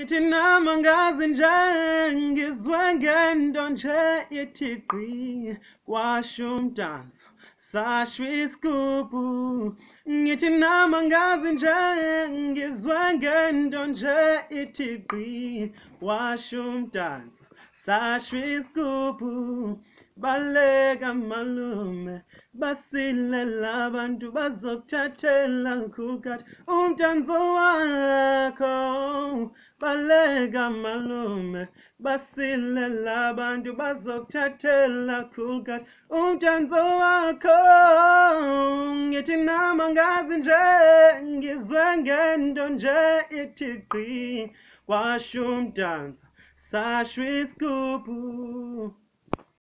ngithi nami angazi nje ngizwe ngento nje ithi gqi kwasho umdanso sasho isigubhu. Ngithi nami angazi nje ngizwe ngento nje ithi gqi kwasho umdanso sasho isigubhu. Baleka malume basilela abantu bazokuthathela kukhathi umdanso wakho baleka malume basilela abantu bazokuthathela kukhathi umdanso wakho ngithi nami angazi nje ngizwe ngento nje ithi gqi. Kwasho umdanso sasho isigubhu.